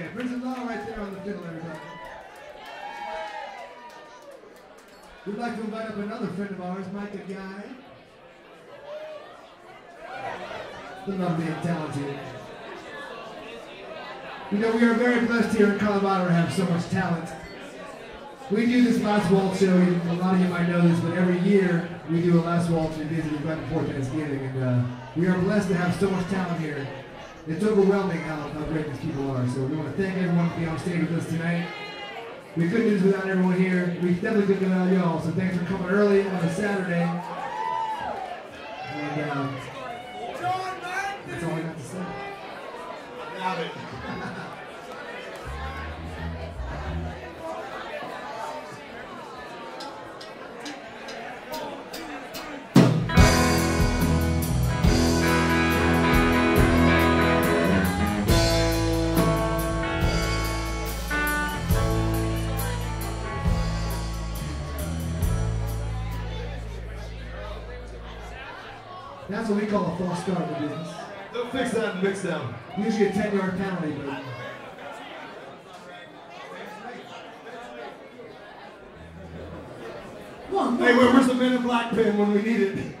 it. Bridget Law right there on the fiddle, everybody. We'd like to invite up another friend of ours, Micah Guy. The lovely and talented. You know, we are very blessed here in Colorado to have so much talent. We do this last waltz show, a lot of you might know this, but every year we do a last waltz visit right before Thanksgiving, and uh, we are blessed to have so much talent here. It's overwhelming how, how great these people are, so we want to thank everyone for being on stage with us tonight. We couldn't do this without everyone here. We definitely couldn't do it without y'all, so thanks for coming early on a Saturday. And uh, that's all I got to say. Got it. That's what we call a false start in the business. Don't fix that and mix down. Usually a 10 yard penalty, but. Hey, where, where's the Men in Black pin when we need it?